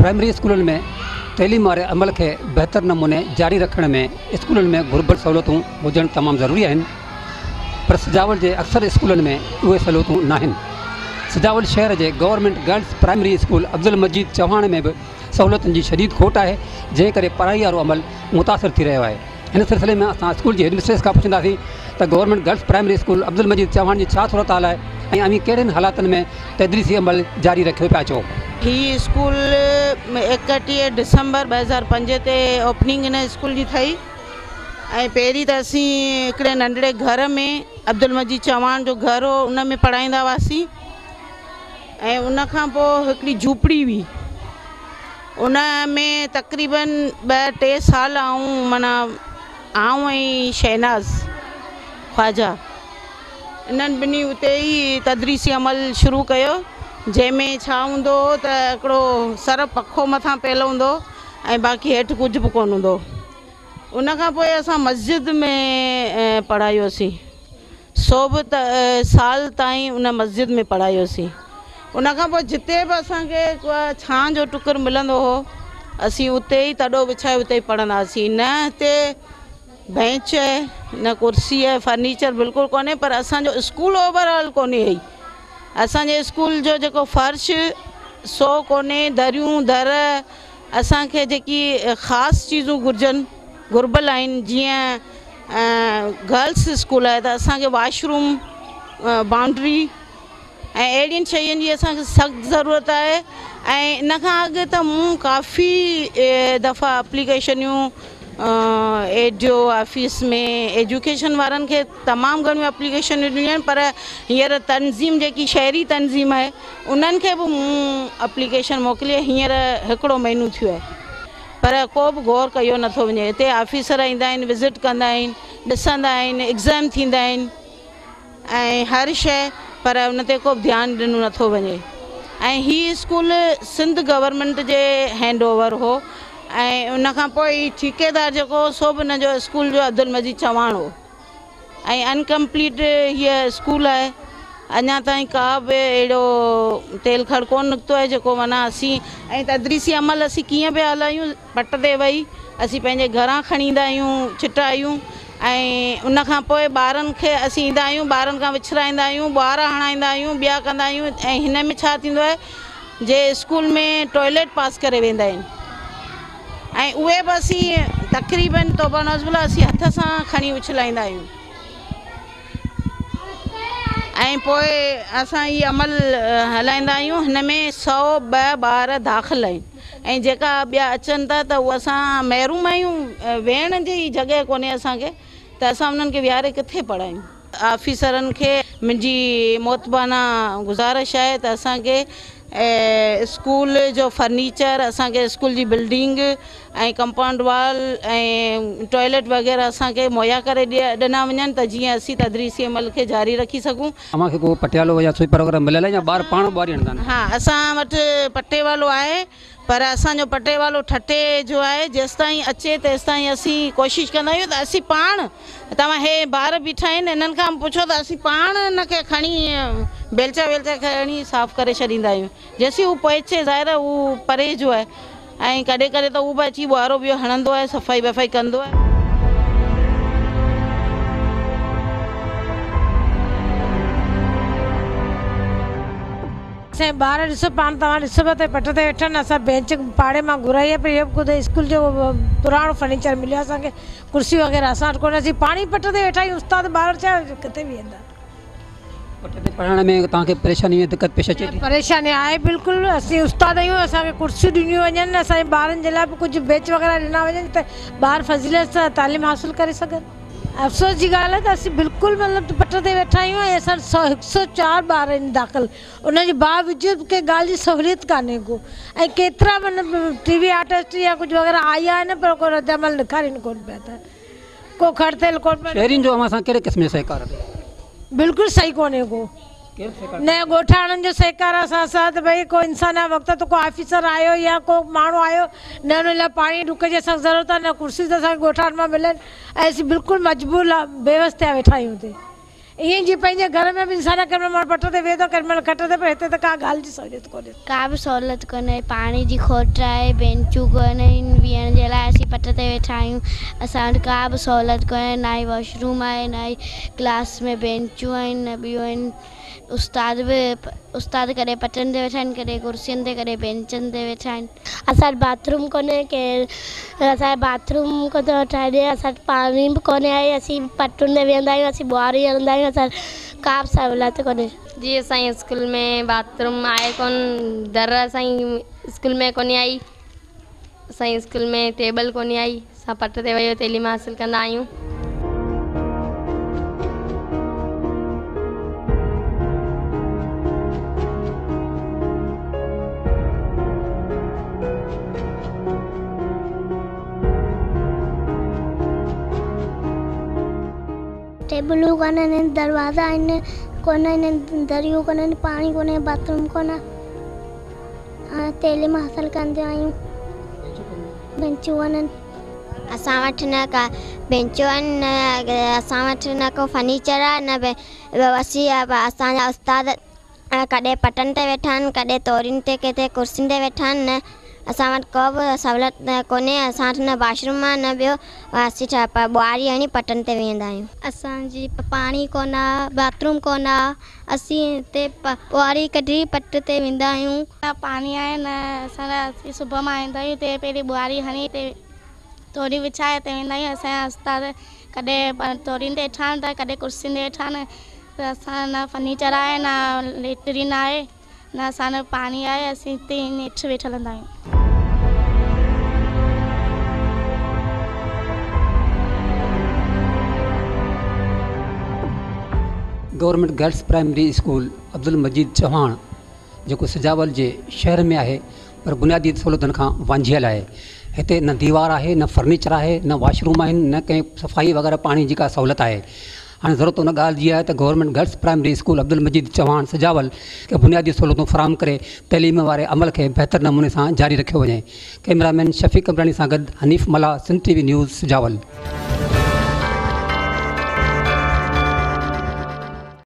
primary स्कूलनि में तइलीम वारे अमल खे बहितर नमूने जारी रखण में स्कूलनि में घुरबर सहूलियतूं हुजणु तमामु ज़रूरी आहिनि पर सिजावल जे अक्सर स्कूलनि में उहे सहूलियतूं न आहिनि शहर जे government girls primary school Abdul Majid Chauhan में बि सहूलियतुनि जी शदीद खोट आहे जंहिं करे पढ़ाई वारो अमल मुतासिर थी रहियो आहे हिन सिलसिले में असां स्कूल जे हेडमिस्टर्स खां पुछंदासीं त government girls primary school Abdul Majeed Chauhan ji छा सहूलियत हाल आहे ऐं हीअ स्कूल एकटीह डिसंबर ॿ हज़ार पंज ते ओपनिंग हिन स्कूल जी ठही ऐं पहिरीं त असीं हिकिड़े नंढिड़े घर में अब्दुल मज़ीद चौहान जो घर हो उन में पढ़ाईंदा हुआसीं ऐं उनखां पोइ हिकिड़ी झूपड़ी हुई उन में तक़रीबन ॿ टे साल आऊं माना आऊं ऐं शहनाज़ ख़्वाजा इन्हनि ॿिन्ही उते ई तदरीसी अमल शुरू कयो जंहिंमें छा हूंदो हुओ त हिकिड़ो सर पखो मथां पयल हूंदो ऐं बाक़ी हेठि कुझु बि कोन हूंदो उन खां पोइ असां मस्जिद में पढ़ायोसीं सो बि त साल ताईं उन मस्जिद में पढ़ायोसीं उन खां पोइ जिते बि असांखे को जो टुकुरु मिलंदो हुओ असीं उते ई तॾो विछाए उते ई पढ़ंदासीं न हिते બેંચ છે ને कुर्सी છે ફર્નિચર બિલકુલ કોને પર આસા જો સ્કૂલ ઓવરઓલ કોની આય આસા જે સ્કૂલ જો જો ફર્શ સો કોની ધર્યું ધર આસા કે જેકી ખાસ ચીઝો ગર્જન ગરબલ આઈન જીયા ગર્લ્સ સ્કૂલ આય તો આસા કે વોશરૂમ બાઉન્ડરી એ એડિન છયન આસા કે સખત જરૂરત આય એ ઇનખા આગે તો મું કાફી દફા એપ્લિકેશન યુ एडियो ऑफिस में एजुकेशन वारनि खे तमामु घणियूं एप्लीकेशन ॾिनियूं आहिनि पर हींअर तंज़ीम जेकी शहरी तंज़ीम आहे उन्हनि खे बि मूं एप्लीकेशन मोकिली हींअर हिकिड़ो महीनो थियो आहे पर को बि गौर कयो नथो वञे हिते ऑफिसर ईंदा आहिनि विज़िट कंदा आहिनि ॾिसंदा आहिनि एग्ज़ाम थींदा आहिनि ऐं हर शइ पर उन ते को बि ध्यानु ॾिनो नथो वञे ऐं हीअ स्कूल सिंध गवर्नमेंट जे हैंडओवर हो ऐं उनखां पोइ ई जेको सो बि हिन जो स्कूल जो अब्दुल मज़ीद चवण हो ऐं अनकंप्लीट हीअ स्कूल आहे अञा ताईं का बि अहिड़ो खड़ कोन्ह निकितो आहे जेको माना असीं ऐं तदरीसी अमल असीं कीअं पिया हलायूं पट ते वेही असीं पंहिंजे घरां खणी ईंदा आहियूं छिटा आहियूं ऐं उनखां पोइ ॿारनि खे असीं ईंदा आहियूं ॿारनि खां विछड़ाईंदा आहियूं ॿार हणाईंदा आहियूं ॿिया कंदा आहियूं ऐं हिन में छा थींदो आहे जे स्कूल में टॉयलेट पास करे वेंदा आहिनि ऐं तक़रीबन तो नज़ुला असीं हथ से खी उछलाईंदा अस ये अमल हल्दा में सौ बार दाख़िल आहिनि अचन था तो अस महरूम आहियूं वेहण जी जगह को विहारे किथे पढ़ाई ऑफिसर के मुझी मोतबाना गुज़ारिश है त स्कूल जो फर्नीचर असांखे school building compound wall toilet वग़ैरह असांखे मुहैया करे ॾिया ॾिना वञनि त तदरीसी अमल के जारी रखी सघूं असांखे को पटियालो या सुई प्रोग्राम मिलियल आहे या ॿार पाण ॿुहारी हणंदा आहिनि हा असां वटि पटेवालो आहे पर असांजो ठटे जो आहे जेसिताईं अचे तेसिताईं असीं कोशिशि कंदा आहियूं त असीं पाण तव्हां बीठा इन इन्हनि खां पुछो त असीं पाण हिनखे खणी बेलचा वेलचा खणी साफ़ु करे छॾींदा आहियूं जेसीं हू ज़ाहिर हू परे जो है ऐं कॾहिं कॾहिं त उहो बि अची ॿुहारो ॿियो हणंदो आहे सफ़ाई वफ़ाई कंदो आहे ॿार ॾिसो पाण तव्हां ॾिसो त पट ते वेठा आहिनि असां बैंच पाड़े मां घुराई स्कूल जो पुराणो फर्नीचर मिलियो असांखे कुर्सी वग़ैरह असां वटि पाणी पट ते वेठा आहियूं उस्ताद ॿार चाहे किथे वेंदा परेशानी आहे बिल्कुलु असां उस्ताद आहियूं असांखे कुर्सियूं ॾिनियूं वञनि असांजे ॿारनि जे लाइ बि कुझु बेच वग़ैरह ॾिना वञनि त ॿार फज़ीले सां तालीम हासिलु करे सघनि अफ़सोस जी ॻाल्हि आहे त असां बिल्कुलु मतिलबु पट ते वेठा आहियूं ऐं असां सौ हिकु सौ चार ॿार आहिनि दाख़िल उनजे भाउ विझु कंहिं ॻाल्हि जी सहूलियत कोन्हे को ऐं केतिरा मतिलबु टी वी आर्टिस्ट आई आहे पर ॾेखारनि कोन पिया त को ख़र्चल कोन कहिड़े बिल्कुल सही कोन्हे को न गोठाणनि जो सहकार सां त भई को इंसानु वक़्त ऑफिसर आयो या को माण्हू आयो न हुन लाइ पाणी ॾुक जी असांखे ज़रूरत आहे न कुर्सी त असांखे गोठाणा मां मिलनि ऐं बिल्कुलु मजबूर वेठा आहियूं ईअं जीअं पंहिंजे घर में बि का बि सहूलियत कोन्हे पाणी जी खोट आहे बैंचू कोन आहिनि विहण जे लाइ असां पट ते वेठा आहियूं असां वटि का बि सहूलियत कोन्हे न ई वॉशरूम आहे नाहे ग्लास में बैंचू आहिनि न ॿियूं आहिनि उस्तादु बि उस्तादु कॾहिं पटनि ते वेठा आहिनि कॾहिं कुर्सियुनि ते कॾहिं बैंचनि ते वेठा आहिनि असां वटि बाथरूम कोन्हे केरु असांजो बाथरूम कोन ठाहे ॾिए असां वटि पाणी बि कोन्हे असीं पटुनि ते वेहंदा आहियूं असीं ॿुहारी हलंदा आहियूं का सर काम सर बुलाते कोने जी सही स्कूल में बाथरूम आए कौन दर्रा सही स्कूल में कोने आई सही स्कूल में टेबल कोने आई सब पट ते वियो तेली में हासिल कर आहियूं स्लियूं कोन्हनि दरवाजा आहिनि कोन आहिनि दरियो कोन आहिनि पाणी कोन्हे बाथरूम कोन तेलीम हासिल कंदियूं आहियूं बैंचू कोन्हनि असां वटि न का बैंचू आहिनि न असां वटि न को फर्नीचर आहे न वसी असांजा उस्ताद कॾहिं पटनि ते वेठा आहिनि कॾहिं तोरियुनि ते किथे कुर्सियुनि ते वेठा आहिनि न असावट कब सवलत बि सहूलियत न कोन्हे असां न बाथरूम आहे न ॿियो असीं छा ॿुहारी यानी पटनि ते वेहंदा आहियूं असांजी पाणी कोन आहे बाथरूम कोन आहे असीं हिते ॿुहारी कढी पट ते वेंदा आहियूं पानी आहे न असां सुबुह सुबह ईंदा आहियूं ते पहिरीं बुआरी हनी ते थोड़ी विछाए ते वेंदा आहियूं असांजा उस्ताद कदे तोरीनि ते ठान ता कदे कुर्सी ने ठान वेठा आहिनि त असां न फर्नीचर आहे न लेटरिन आहे ना असां पानी आए असीं हिते government girls primary school Abdul Majeed Chauhan जो सजावल के शहर में है पर बुनियादी सहूलत का वांझियल है इतने न दीवार है न फर्नीचर है न वॉशरूम न कें सफ़ाई वग़ैरह पानी जी का है અને જરૂરતો ને ગાલજી આય તો government girls primary school Abdul Majeed Chauhan Sujawal કે બુનિયાદી સુલુતો ફરામ કરે પહેલી મેવારે અમલ કે બેહતર નમૂને સા જારી રખ્યો વજે કેમેરામેન શફીક અમરાણી સાગત હનીફ મલા સિંધ ટીવી ન્યૂઝ સજાવલ